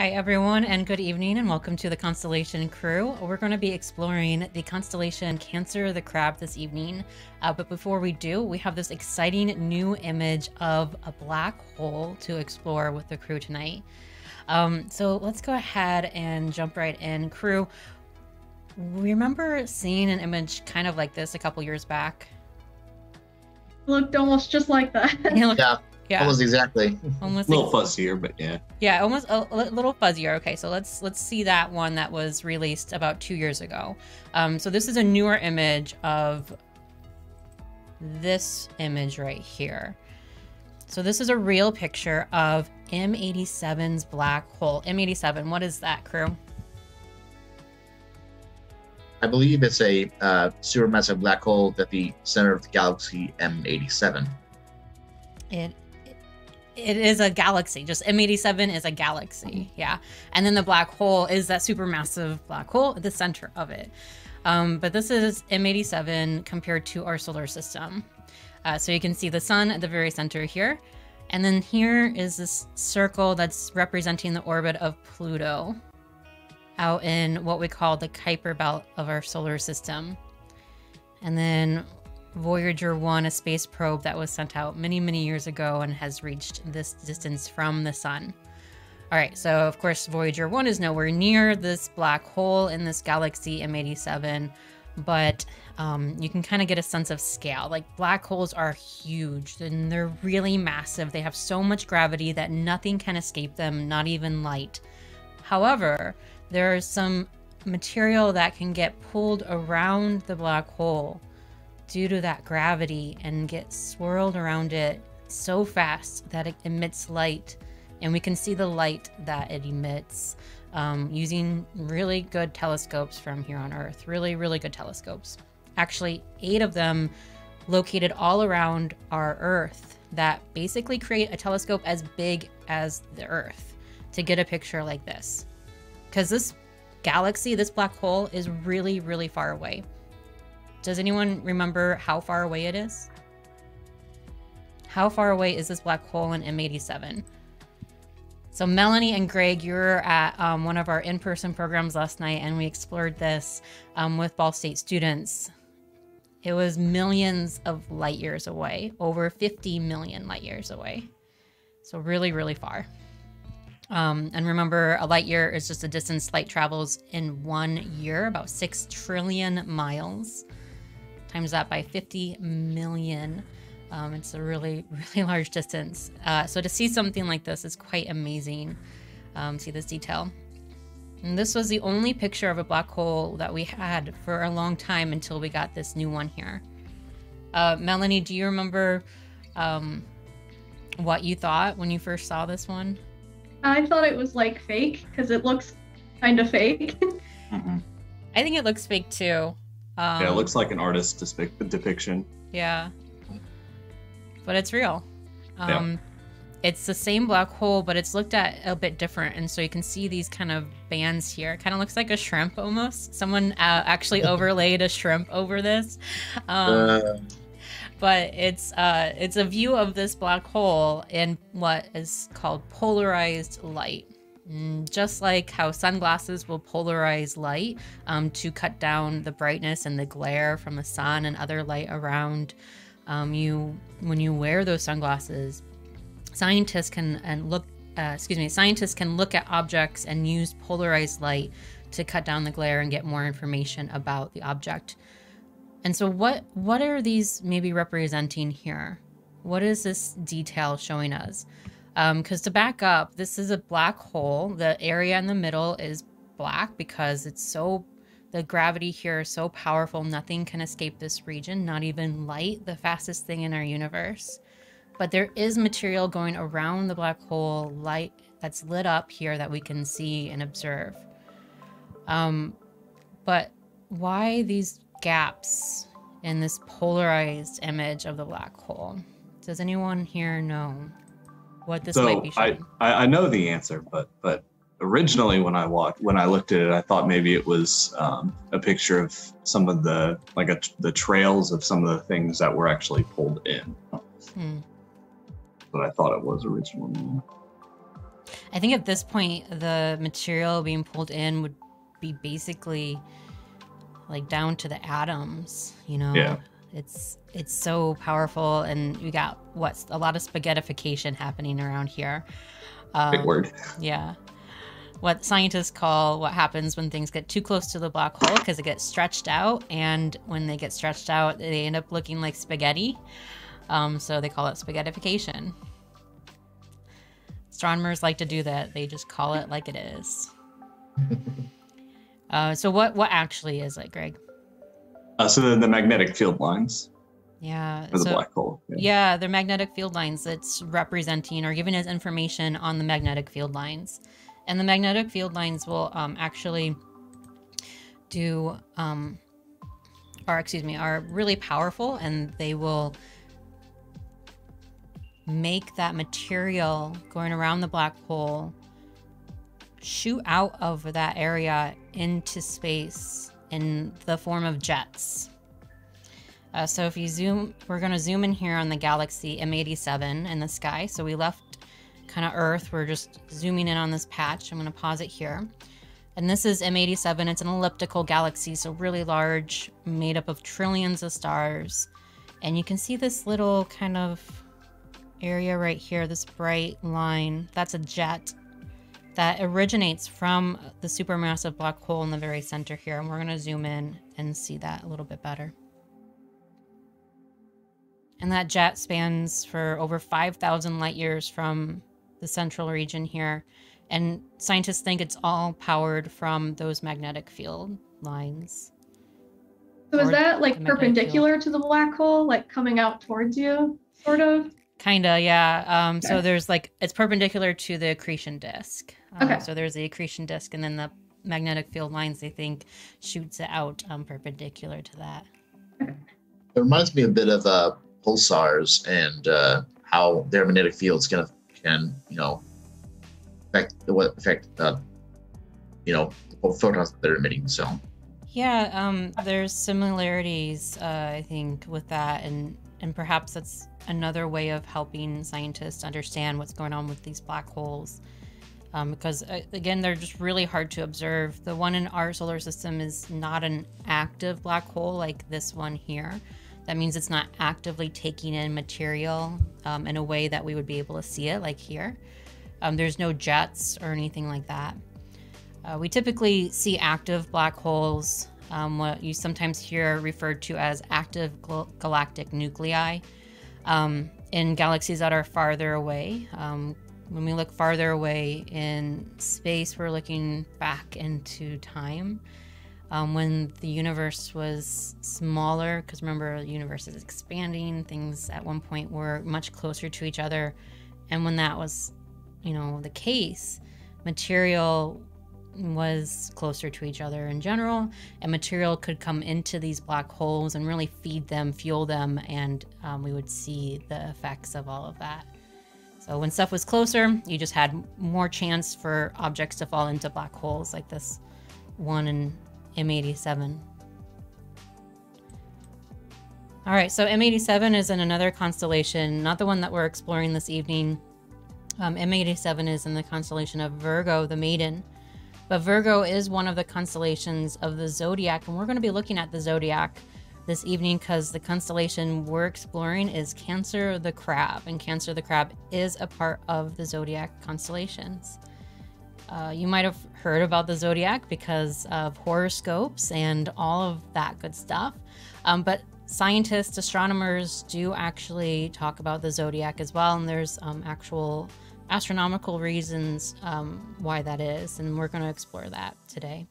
Hi, everyone, and good evening, and welcome to the Constellation Crew. We're going to be exploring the constellation Cancer the Crab this evening. Uh, but before we do, we have this exciting new image of a black hole to explore with the crew tonight. Um, so let's go ahead and jump right in. Crew, We remember seeing an image kind of like this a couple years back? Looked almost just like that. yeah. Yeah. Almost exactly. Almost a little fuzzier, but yeah. Yeah, almost a, a, little fuzzier. Okay, so let's let's see that one that was released about two years ago. Um, so this is a newer image of this image right here. So this is a real picture of M87's black hole. M87, what is that, crew? I believe it's a uh, supermassive black hole at the center of the galaxy M87. It it is a galaxy. Just M87 is a galaxy. Yeah. And then the black hole is that supermassive black hole at the center of it. Um, but this is M87 compared to our solar system. Uh, so you can see the sun at the very center here. And then here is this circle that's representing the orbit of Pluto out in what we call the Kuiper belt of our solar system. And then Voyager 1, a space probe that was sent out many, many years ago and has reached this distance from the sun. All right, so of course, Voyager 1 is nowhere near this black hole in this galaxy M87, but um, you can kind of get a sense of scale. Like, black holes are huge and they're really massive. They have so much gravity that nothing can escape them, not even light. However, there is some material that can get pulled around the black hole due to that gravity and get swirled around it so fast that it emits light. And we can see the light that it emits um, using really good telescopes from here on Earth. Really, really good telescopes. Actually, eight of them located all around our Earth that basically create a telescope as big as the Earth to get a picture like this. Because this galaxy, this black hole, is really, really far away. Does anyone remember how far away it is? How far away is this black hole in M87? So Melanie and Greg, you were at um, one of our in-person programs last night, and we explored this um, with Ball State students. It was millions of light years away, over 50 million light years away. So really, really far. Um, and remember, a light year is just a distance light travels in one year, about 6 trillion miles times that by 50 million. Um, it's a really, really large distance. Uh, so to see something like this is quite amazing. Um, see this detail. And this was the only picture of a black hole that we had for a long time until we got this new one here. Uh, Melanie, do you remember um, what you thought when you first saw this one? I thought it was like fake because it looks kind of fake. I think it looks fake too. Um, yeah, it looks like an artist depiction. Yeah. But it's real. Um, yeah. It's the same black hole, but it's looked at a bit different. And so you can see these kind of bands here. It kind of looks like a shrimp almost. Someone uh, actually overlaid a shrimp over this. Um, uh. But it's uh, it's a view of this black hole in what is called polarized light. Mm, just like how sunglasses will polarize light um, to cut down the brightness and the glare from the sun and other light around um, you, when you wear those sunglasses, scientists can and look. Uh, excuse me. Scientists can look at objects and use polarized light to cut down the glare and get more information about the object. And so, what what are these maybe representing here? What is this detail showing us? Because um, to back up, this is a black hole. The area in the middle is black because it's so, the gravity here is so powerful, nothing can escape this region, not even light, the fastest thing in our universe. But there is material going around the black hole, light that's lit up here that we can see and observe. Um, but why these gaps in this polarized image of the black hole? Does anyone here know? What this so might be showing? I, I know the answer, but but originally when I walked when I looked at it, I thought maybe it was um, a picture of some of the like a, the trails of some of the things that were actually pulled in. Hmm. But I thought it was originally. I think at this point, the material being pulled in would be basically like down to the atoms. You know, Yeah. It's it's so powerful, and we got what's a lot of spaghettification happening around here. Big Um, word. Yeah. What scientists call what happens when things get too close to the black hole because it gets stretched out. And when they get stretched out, they end up looking like spaghetti. Um, so they call it spaghettification. Astronomers like to do that. They just call it like it is. uh, so what what actually is it, Greg? Uh, so the, the magnetic field lines Yeah. for the so- black hole. Yeah. Yeah, they're magnetic field lines that's representing or giving us information on the magnetic field lines. And the magnetic field lines will um, actually do, um, or excuse me, are really powerful and they will make that material going around the black hole shoot out of that area into space in the form of jets. Uh, so if you zoom, we're going to zoom in here on the galaxy M87 in the sky. So we left kind of Earth. We're just zooming in on this patch. I'm going to pause it here. And this is M87. It's an elliptical galaxy, so really large, made up of trillions of stars. And you can see this little kind of area right here, this bright line. That's a jet that originates from the supermassive black hole in the very center here. And we're going to zoom in and see that a little bit better. And that jet spans for over 5,000 light years from the central region here. And scientists think it's all powered from those magnetic field lines. So is that like perpendicular to the black hole, like coming out towards you, sort of? Kinda, yeah. Um, So there's like, it's perpendicular to the accretion disk. Um, Okay. So there's the accretion disk, and then the magnetic field lines, they think, shoots it out um, perpendicular to that. It reminds me a bit of uh, pulsars and uh, how their magnetic fields can can you know affect what affect uh, you know the photons that they're emitting. So Yeah, um, there's similarities, uh, I think, with that, and and perhaps that's another way of helping scientists understand what's going on with these black holes, um, because uh, again, they're just really hard to observe. The one in our solar system is not an active black hole like this one here. That means it's not actively taking in material um, in a way that we would be able to see it, like here. Um, there's no jets or anything like that. Uh, we typically see active black holes, um, what you sometimes hear referred to as active gal- galactic nuclei, um, in galaxies that are farther away. Um, when we look farther away in space, we're looking back into time. Um, when the universe was smaller, because remember, the universe is expanding, things at one point were much closer to each other. And when that was, you know, the case, material was closer to each other in general, and material could come into these black holes and really feed them, fuel them, and um, we would see the effects of all of that. So when stuff was closer, you just had more chance for objects to fall into black holes, like this one in M87. All right, so M87 is in another constellation, not the one that we're exploring this evening. Um, M87 is in the constellation of Virgo, the Maiden. But Virgo is one of the constellations of the zodiac, and we're going to be looking at the zodiac this evening because the constellation we're exploring is Cancer the Crab, and Cancer the Crab is a part of the zodiac constellations. Uh, you might have heard about the zodiac because of horoscopes and all of that good stuff. Um, but scientists, astronomers do actually talk about the zodiac as well, and there's um, actual astronomical reasons um, why that is, and we're going to explore that today.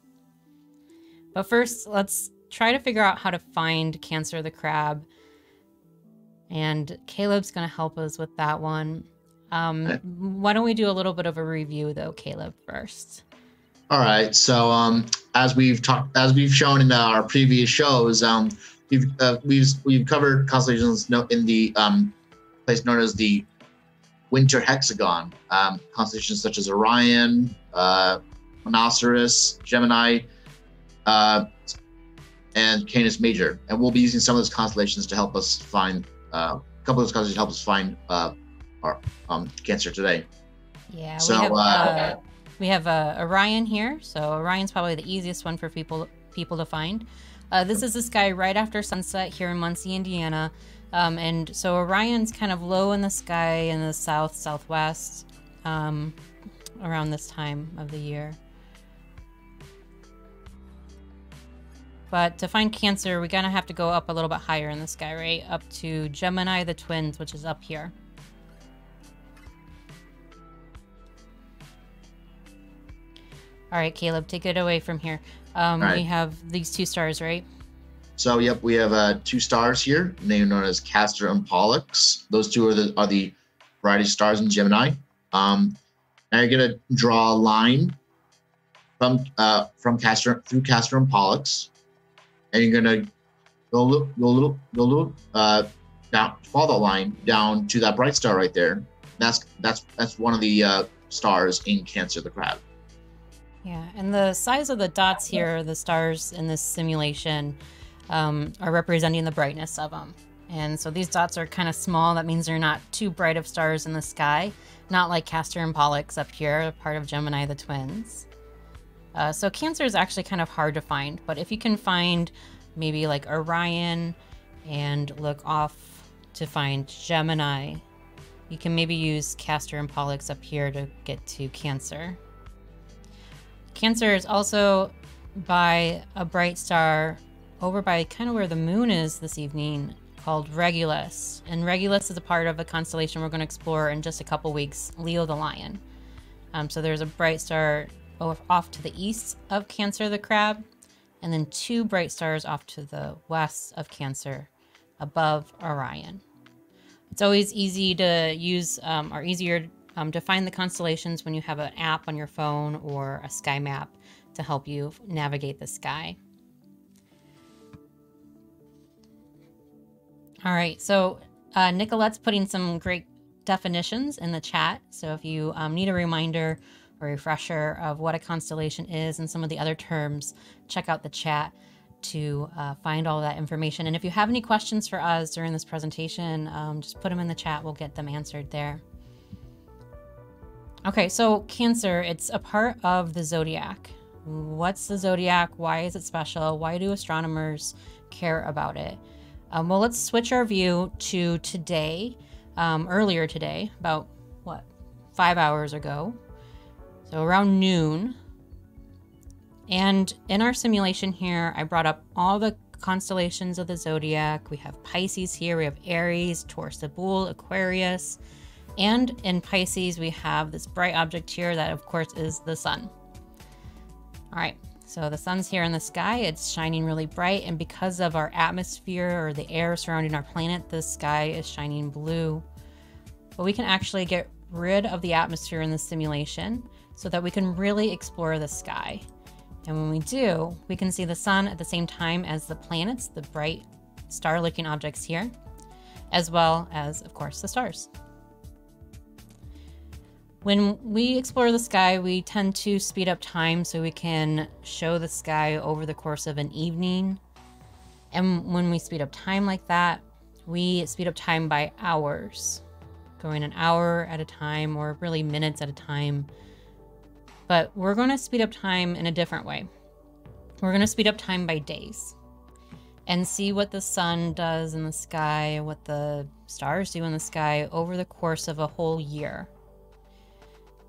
But first, let's try to figure out how to find Cancer the Crab. And Caleb's going to help us with that one. Um, Okay. Why don't we do a little bit of a review, though, Caleb, first? All right. So, um, as we've talked, as we've shown in our previous shows, um, we've uh, we've we've covered constellations in the um, place known as the Winter Hexagon. Um, constellations such as Orion, uh, Monoceros, Gemini, uh, and Canis Major, and we'll be using some of those constellations to help us find uh, a couple of those constellations to help us find uh, our um, Cancer today. Yeah, So, we have, uh, uh, we have uh, Orion here. So Orion's probably the easiest one for people people to find. Uh, this is the sky right after sunset here in Muncie, Indiana. Um, and so Orion's kind of low in the sky in the south southwest um, around this time of the year. But to find Cancer, we're gonna have to go up a little bit higher in the sky, right? Up to Gemini the Twins, which is up here. All right, Caleb, take it away from here. Um, All We have these two stars, right? So yep, we have uh, two stars here, named known as Castor and Pollux. Those two are the are the brightest stars in Gemini. Um, now you're gonna draw a line from uh, from Castor through Castor and Pollux, and you're gonna go a little, go a little, go a little uh, down, follow that line down to that bright star right there. That's that's that's one of the uh, stars in Cancer, the crab. Yeah, and the size of the dots here, the stars in this simulation, um, are representing the brightness of them. And so these dots are kind of small. That means they're not too bright of stars in the sky, not like Castor and Pollux up here, part of Gemini the twins. Uh, so Cancer is actually kind of hard to find, but if you can find maybe like Orion and look off to find Gemini, you can maybe use Castor and Pollux up here to get to Cancer. Cancer is also by a bright star over by kind of where the moon is this evening called Regulus. And Regulus is a part of a constellation we're going to explore in just a couple weeks, Leo the Lion. Um, so there's a bright star off to the east of Cancer the Crab, and then two bright stars off to the west of Cancer above Orion. It's always easy to use um, or easier um, to find the constellations when you have an app on your phone or a sky map to help you navigate the sky. All right, so uh, Nicolette's putting some great definitions in the chat. So if you um, need a reminder or refresher of what a constellation is and some of the other terms, check out the chat to uh, find all that information. And if you have any questions for us during this presentation, um, just put them in the chat. We'll get them answered there. Okay, so Cancer, it's a part of the zodiac. What's the zodiac? Why is it special? Why do astronomers care about it? Um, well, let's switch our view to today, um, earlier today, about what, five hours ago. So around noon. And in our simulation here, I brought up all the constellations of the zodiac. We have Pisces here, we have Aries, Taurus, Bull, Aquarius. And in Pisces, we have this bright object here that, of course, is the sun. All right, so the sun's here in the sky. It's shining really bright. And because of our atmosphere or the air surrounding our planet, the sky is shining blue. But we can actually get rid of the atmosphere in the simulation so that we can really explore the sky. And when we do, we can see the sun at the same time as the planets, the bright star looking objects here, as well as, of course, the stars. When we explore the sky, we tend to speed up time so we can show the sky over the course of an evening. And when we speed up time like that, we speed up time by hours, going an hour at a time or really minutes at a time. But we're going to speed up time in a different way. We're going to speed up time by days and see what the sun does in the sky, what the stars do in the sky over the course of a whole year.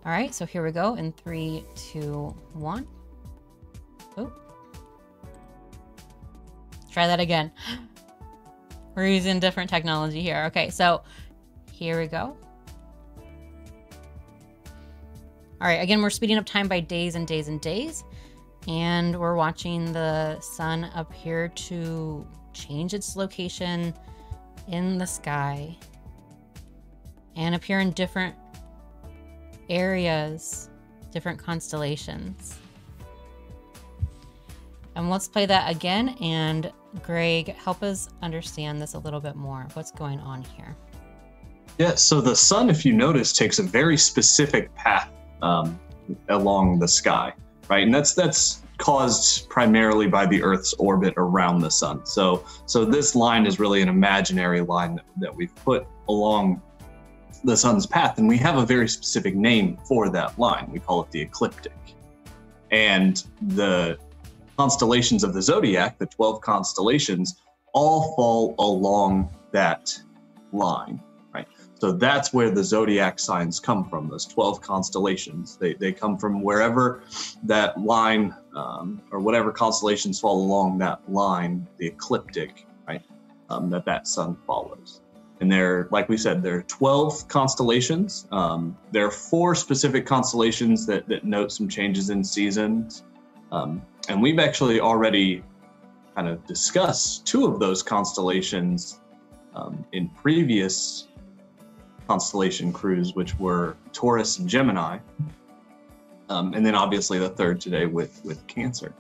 All right, so here we go in three, two, one. Oh. Try that again. We're using different technology here. Okay, so here we go. All right, again, we're speeding up time by days and days and days. And we're watching the sun appear to change its location in the sky and appear in different areas, different constellations. And let's play that again. And Greg, help us understand this a little bit more. What's going on here? Yeah, so the sun, if you notice, takes a very specific path um, along the sky, right? And that's that's caused primarily by the Earth's orbit around the sun. So so this line is really an imaginary line that, that we've put along the sun's path, and we have a very specific name for that line. We call it the ecliptic. And the constellations of the zodiac, the 12 constellations, all fall along that line, right? So that's where the zodiac signs come from, those 12 constellations. They, they come from wherever that line um, or whatever constellations fall along that line, the ecliptic, right? Um, that that sun follows. And there, like we said, there are 12 constellations. Um, there are four specific constellations that, that note some changes in seasons. Um, and we've actually already kind of discussed two of those constellations um, in previous constellation crews, which were Taurus and Gemini. Um, and then obviously the third today with, with Cancer.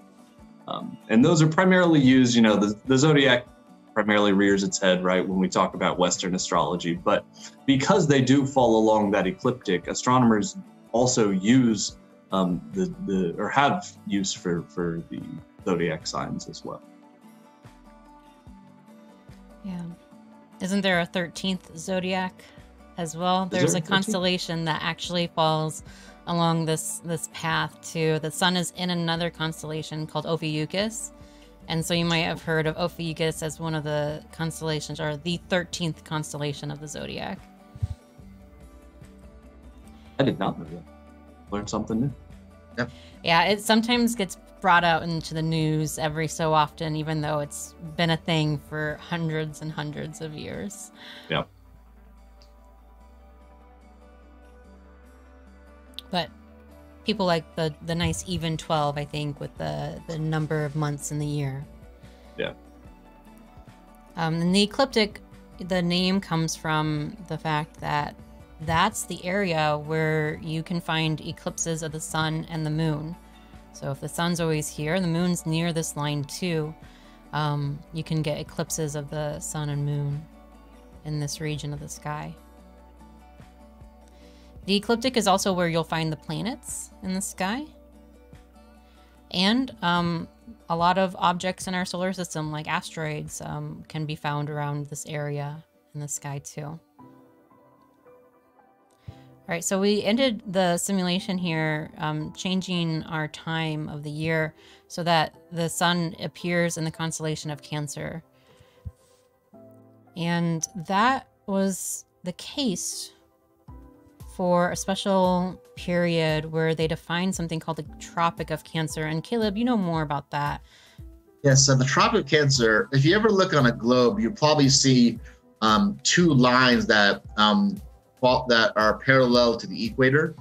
Um, and those are primarily used, you know, the, the zodiac primarily rears its head, right, when we talk about Western astrology. But because they do fall along that ecliptic, astronomers also use um, the, the, or have use for, for the zodiac signs as well. Yeah. Isn't there a 13th zodiac as well? There's there a a constellation that actually falls along this this path too. The sun is in another constellation called Ophiuchus. And so you might have heard of Ophiuchus as one of the constellations or the 13th constellation of the zodiac. I did not know that. Learned something new. Yeah, it sometimes gets brought out into the news every so often, even though it's been a thing for hundreds and hundreds of years. Yep. But people like the the nice even 12, I think, with the the number of months in the year. Yeah. Um, and the ecliptic, the name comes from the fact that that's the area where you can find eclipses of the sun and the moon. So if the sun's always here and the moon's near this line too, um, you can get eclipses of the sun and moon in this region of the sky. The ecliptic is also where you'll find the planets in the sky. And um, a lot of objects in our solar system, like asteroids, um, can be found around this area in the sky too. All right, so we ended the simulation here, um, changing our time of the year so that the sun appears in the constellation of Cancer. And that was the case for a special period where they defined something called the Tropic of Cancer. And Caleb, you know more about that. Yes, so the Tropic of Cancer, if you ever look on a globe, you probably see um, two lines that um, that are parallel to the equator,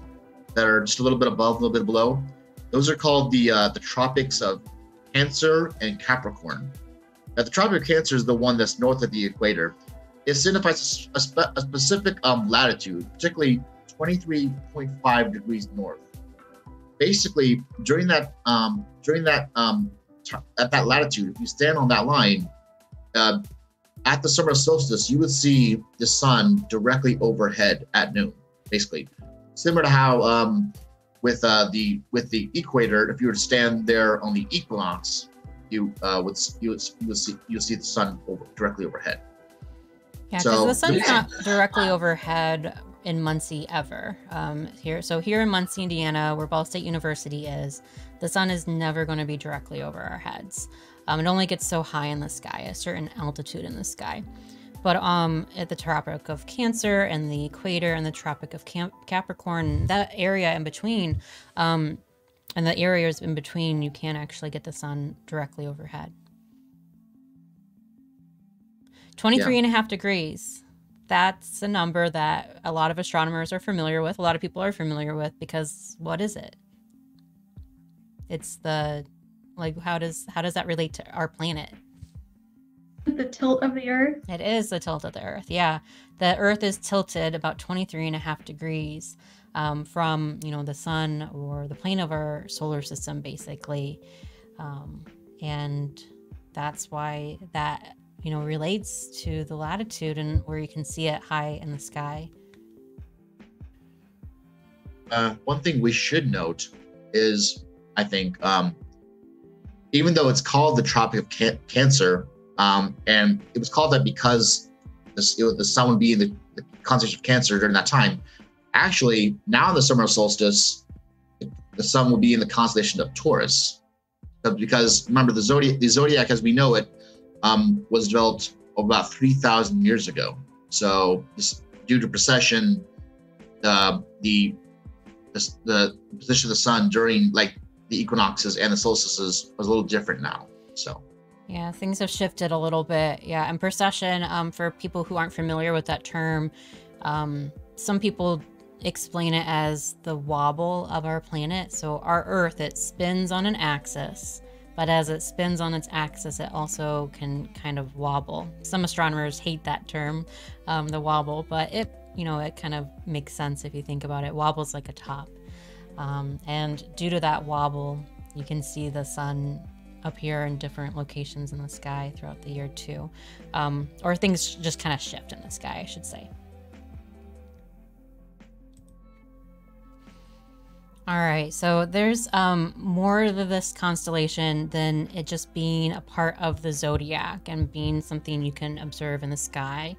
that are just a little bit above, a little bit below. Those are called the uh, the tropics of Cancer and Capricorn. Now, the Tropic of Cancer is the one that's north of the equator. It signifies a, spe- a specific um, latitude, particularly 23.5 degrees north. Basically, during that um, during that um, t- at that latitude, if you stand on that line, uh, at the summer solstice, you would see the sun directly overhead at noon. Basically, similar to how um, with uh, the with the equator, if you were to stand there on the equinox, you uh, would you would, you would see you would see the sun over, directly overhead. Yeah, because So- the sun's not directly overhead in Muncie ever. Um, here, so here in Muncie, Indiana, where Ball State University is, the sun is never going to be directly over our heads. Um, it only gets so high in the sky, a certain altitude in the sky. But um, at the Tropic of Cancer and the equator and the Tropic of Capricorn, that area in between, um, and the areas in between, you can actually get the sun directly overhead. 23 and a half degrees. That's a number that a lot of astronomers are familiar with. A lot of people are familiar with because what is it? It's the like how does how does that relate to our planet? The tilt of the Earth. It is the tilt of the Earth. Yeah. The Earth is tilted about 23 and a half degrees um, from, you know, the sun or the plane of our solar system, basically. Um, and that's why that, you know, relates to the latitude and where you can see it high in the sky. Uh, one thing we should note is, I think, um, even though it's called the Tropic of Can- Cancer, um, and it was called that because this, it was, the sun would be in the, the constellation of Cancer during that time. Actually, now in the summer solstice, the sun will be in the constellation of Taurus, because remember the zodiac, the zodiac as we know it, um, was developed about three thousand years ago. So this, due to precession, uh, the, the the position of the sun during like the equinoxes and the solstices was a little different now. So. Yeah, things have shifted a little bit. Yeah, and precession, um, for people who aren't familiar with that term, um, some people explain it as the wobble of our planet. So our Earth, it spins on an axis, but as it spins on its axis, it also can kind of wobble. Some astronomers hate that term, um, the wobble, but it, you know, it kind of makes sense if you think about it. Wobbles like a top. Um, and due to that wobble, you can see the sun appear in different locations in the sky throughout the year too. Um, or things just kind of shift in the sky, I should say. All right, so there's um, more to this constellation than it just being a part of the zodiac and being something you can observe in the sky.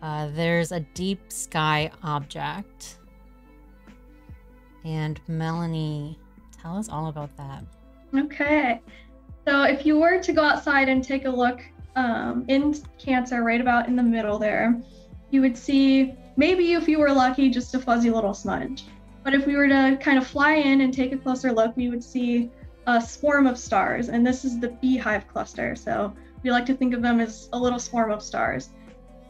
Uh, there's a deep sky object. And Melanie, tell us all about that. Okay. So if you were to go outside and take a look um, in Cancer, right about in the middle there, you would see maybe if you were lucky, just a fuzzy little smudge. But if we were to kind of fly in and take a closer look, we would see a swarm of stars, and this is the beehive cluster. So we like to think of them as a little swarm of stars.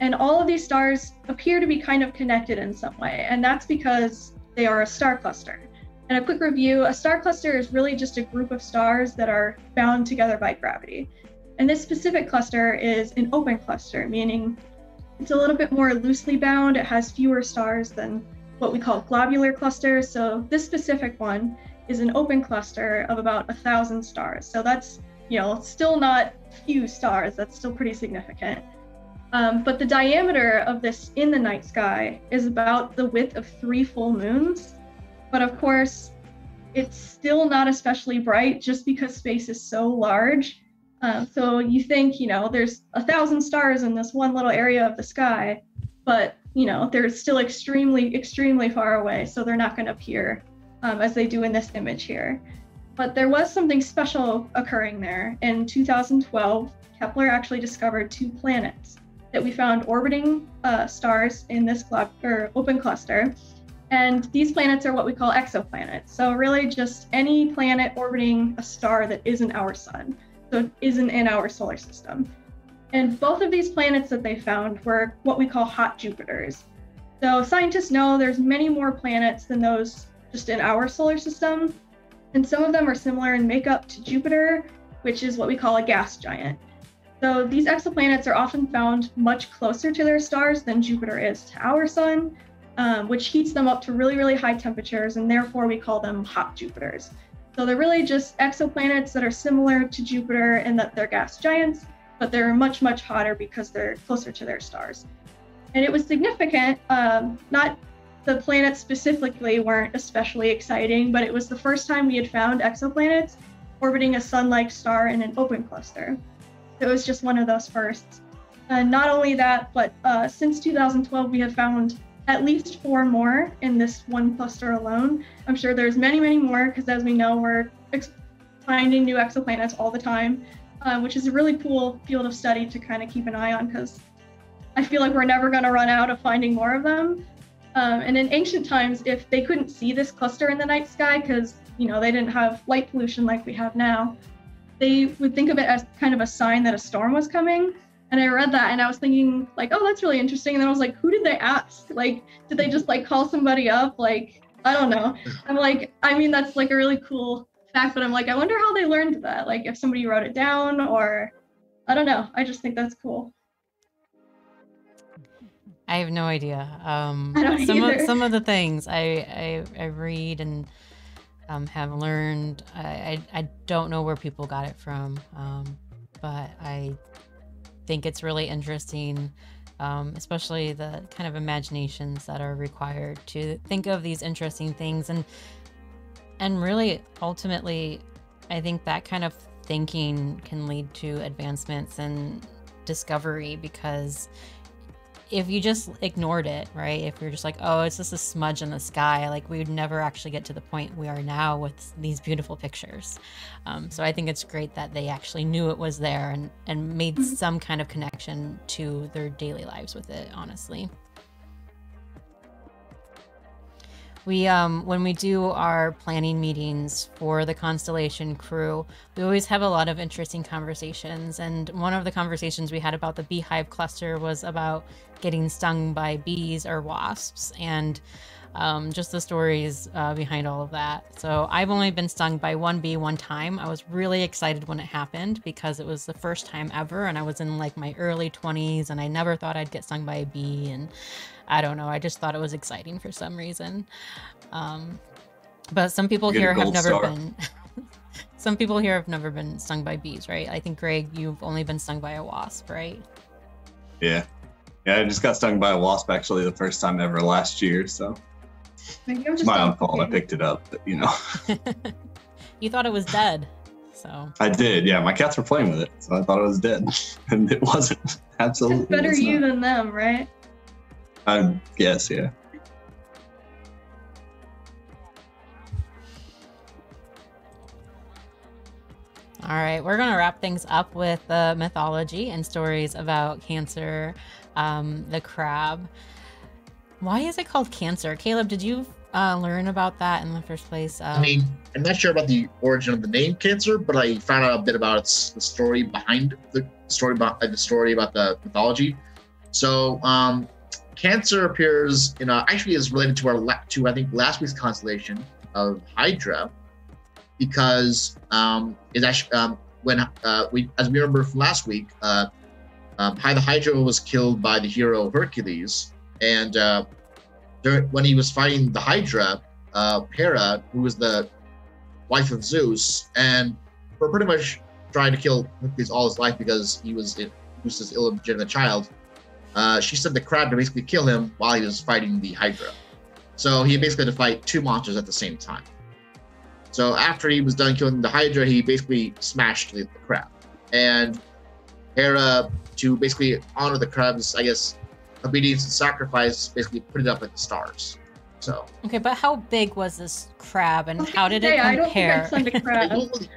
And all of these stars appear to be kind of connected in some way, and that's because they are a star cluster. And a quick review a star cluster is really just a group of stars that are bound together by gravity. And this specific cluster is an open cluster, meaning it's a little bit more loosely bound. It has fewer stars than what we call globular clusters. So this specific one is an open cluster of about a thousand stars. So that's, you know, still not few stars. That's still pretty significant. Um, but the diameter of this in the night sky is about the width of three full moons. But of course, it's still not especially bright just because space is so large. Um, so you think, you know, there's a thousand stars in this one little area of the sky, but, you know, they're still extremely, extremely far away. So they're not going to appear um, as they do in this image here. But there was something special occurring there. In 2012, Kepler actually discovered two planets that we found orbiting uh, stars in this glob- or open cluster. And these planets are what we call exoplanets. So, really, just any planet orbiting a star that isn't our sun, so isn't in our solar system. And both of these planets that they found were what we call hot Jupiters. So, scientists know there's many more planets than those just in our solar system. And some of them are similar in makeup to Jupiter, which is what we call a gas giant. So, these exoplanets are often found much closer to their stars than Jupiter is to our sun um, which heats them up to really, really high temperatures, and therefore we call them hot Jupiters. So they're really just exoplanets that are similar to Jupiter in that they're gas giants, but they're much, much hotter because they're closer to their stars. And it was significant, um, not the planets specifically weren't especially exciting, but it was the first time we had found exoplanets orbiting a sun like star in an open cluster. It was just one of those firsts. And not only that, but uh, since 2012, we have found at least four more in this one cluster alone. I'm sure there's many, many more because as we know, we're finding new exoplanets all the time, uh, which is a really cool field of study to kind of keep an eye on because I feel like we're never going to run out of finding more of them. Um, and in ancient times, if they couldn't see this cluster in the night sky because you know they didn't have light pollution like we have now, they would think of it as kind of a sign that a storm was coming. And I read that and I was thinking, like, oh, that's really interesting. And then I was like, who did they ask? Like, did they just like call somebody up? Like, I don't know. I'm like, I mean, that's like a really cool fact, but I'm like, I wonder how they learned that. Like, if somebody wrote it down or I don't know. I just think that's cool. I have no idea. Um, I don't some either. of some of the things I I, I read and um, have learned, I, I I don't know where people got it from, um, but I think it's really interesting, um, especially the kind of imaginations that are required to think of these interesting things and and really ultimately, I think that kind of thinking can lead to advancements and discovery because if you just ignored it, right? If you're just like, oh, it's just a smudge in the sky, like we would never actually get to the point we are now with these beautiful pictures. Um, so I think it's great that they actually knew it was there and and made Mhm. some kind of connection to their daily lives with it. Honestly. We um when we do our planning meetings for the constellation crew, we always have a lot of interesting conversations. And one of the conversations we had about the beehive cluster was about getting stung by bees or wasps. And um, just the stories uh, behind all of that. So I've only been stung by one bee one time. I was really excited when it happened because it was the first time ever, and I was in like my early 20s, and I never thought I'd get stung by a bee. And I don't know, I just thought it was exciting for some reason. Um, but some people You get a here have never star. been. some people here have never been stung by bees, right? I think Greg, you've only been stung by a wasp, right? Yeah. Yeah, I just got stung by a wasp actually the first time ever last year, so it's just my own fault. I picked it up, but you know. you thought it was dead, so I did, yeah. My cats were playing with it, so I thought it was dead. and it wasn't. Absolutely. It's better it's you than them, right? I guess, yeah. All right, we're going to wrap things up with the mythology and stories about cancer, um, the crab. Why is it called cancer? Caleb, did you uh, learn about that in the first place? Um, I mean, I'm not sure about the origin of the name cancer, but I found out a bit about its the story behind the story about the story about the mythology. So, um, cancer appears, you know, actually is related to our la- to I think last week's constellation of Hydra, because um, actually um, when uh, we as we remember from last week, uh, um, the Hydra was killed by the hero Hercules, and uh, when he was fighting the Hydra, uh, Hera, who was the wife of Zeus, and for pretty much trying to kill Hercules all his life because he was Zeus's illegitimate child. Uh, she sent the crab to basically kill him while he was fighting the Hydra. So he basically had to fight two monsters at the same time. So after he was done killing the Hydra, he basically smashed the, the crab. And Hera, to basically honor the crab's, I guess, obedience and sacrifice, basically put it up at the stars. So okay, but how big was this crab and how did it Hey, I don't think compare? I'd they crab. don't really,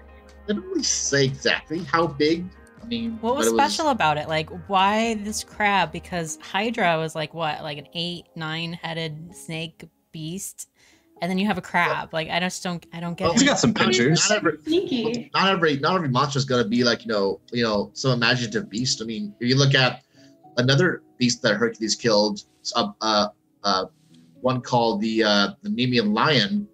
they don't really say exactly how big. I mean, What was but it special about it? Like, why this crab? Because Hydra was like what, like an eight, nine-headed snake beast, and then you have a crab. Like, I just don't, I don't get Well, We it. got some pictures. Not every, Sneaky. not every not every monster is gonna be like you know you know some imaginative beast. I mean, if you look at another beast that Hercules killed, uh, uh, uh one called the uh, the Nemean lion.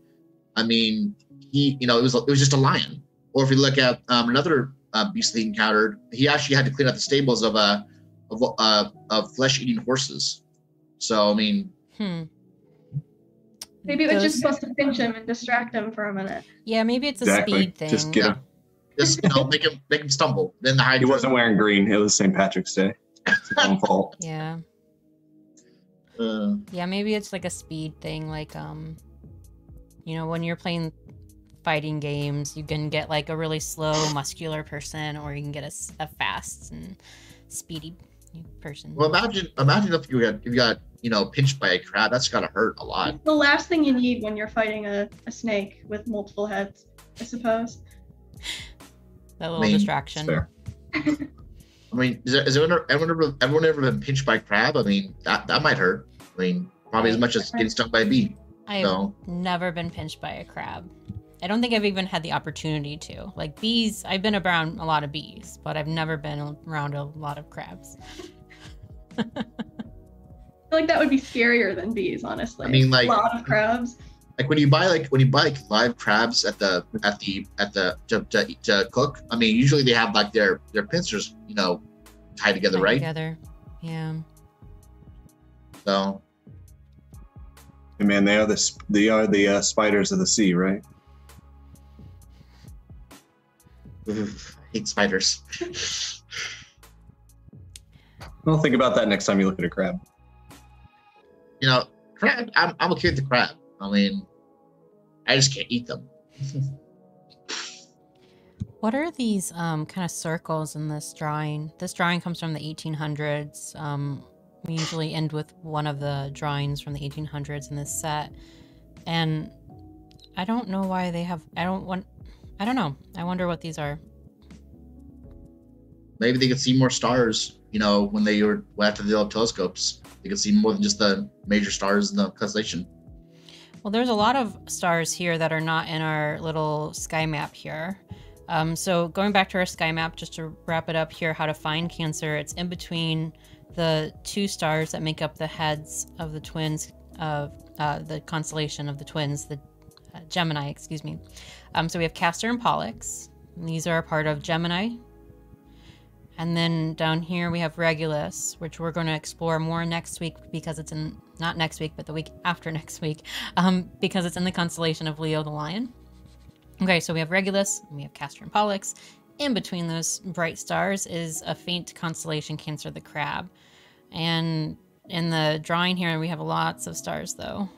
I mean, he you know it was it was just a lion. Or if you look at um, another uh, beast that he encountered, he actually had to clean out the stables of uh, of uh, of flesh eating horses. So I mean, Hmm. Maybe it was Those- just supposed to pinch him and distract him for a minute. Yeah, maybe it's a Exactly. speed thing. Just get him. just you know make him make him stumble. Then the He wasn't wearing green. It was St. Patrick's Day. It's his own fault. Yeah, Uh, yeah, maybe it's like a speed thing. Like, um, you know, when you're playing fighting games, you can get like a really slow, muscular person, or you can get a fast and speedy person. Well, imagine imagine if you got if you got you know pinched by a crab. That's gotta hurt a lot. It's the last thing you need when you're fighting a, a snake with multiple heads, I suppose. that little mean, distraction. Fair. I mean, is, there, is everyone, everyone ever everyone ever been pinched by a crab? I mean, that that might hurt. I mean, probably as much as getting stung by a bee. I've So never been pinched by a crab. I don't think I've even had the opportunity to. Like bees, I've been around a lot of bees, but I've never been around a lot of crabs. I feel like that would be scarier than bees, honestly. I mean, like- a lot of crabs. Like when you buy like when you buy like live crabs at the at the at the to, to, to cook. I mean, usually they have like their their pincers, you know, tied together, Tied right? Together. Yeah. So Hey, man, they are the they are the uh, spiders of the sea, right? oof, I hate spiders. Well, think about that next time you look at a crab. you know, crab. I'm I'm okay with the crab. I mean, I just can't eat them. What are these um, kind of circles in this drawing? This drawing comes from the 1800s. Um, we usually end with one of the drawings from the 1800s in this set. And I don't know why they have, I don't want, I don't know. I wonder what these are. Maybe they could see more stars. You know, when they were after the telescopes, they could see more than just the major stars in the constellation. Well, there's a lot of stars here that are not in our little sky map here. Um, so going back to our sky map, just to wrap it up here, how to find Cancer, it's in between the two stars that make up the heads of the twins of uh, the constellation of the twins, the uh, Gemini, excuse me. Um, so we have Castor and Pollux. And these are a part of Gemini. And then down here we have Regulus, which we're going to explore more next week because it's in, not next week, but the week after next week, um, because it's in the constellation of Leo the Lion. Okay, so we have Regulus, we have Castor and Pollux. In between those bright stars is a faint constellation, Cancer the Crab. And in the drawing here, we have lots of stars, though.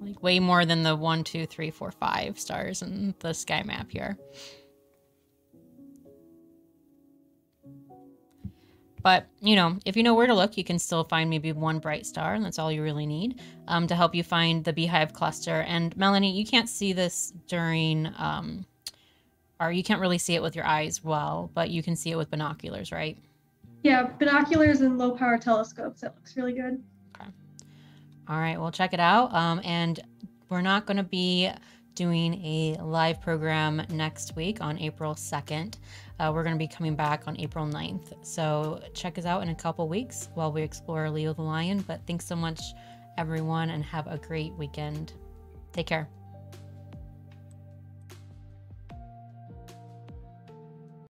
Like way more than the one, two, three, four, five stars in the sky map here. But, you know, if you know where to look, you can still find maybe one bright star, and that's all you really need um, to help you find the beehive cluster. And Melanie, you can't see this during, um, or you can't really see it with your eyes well, but you can see it with binoculars, right? Yeah, binoculars and low power telescopes. That looks really good. Okay. All right, we'll check it out. Um, and we're not going to be doing a live program next week on April 2nd. Uh, we're going to be coming back on April 9th. So check us out in a couple weeks while we explore Leo the Lion. But thanks so much, everyone, and have a great weekend. Take care.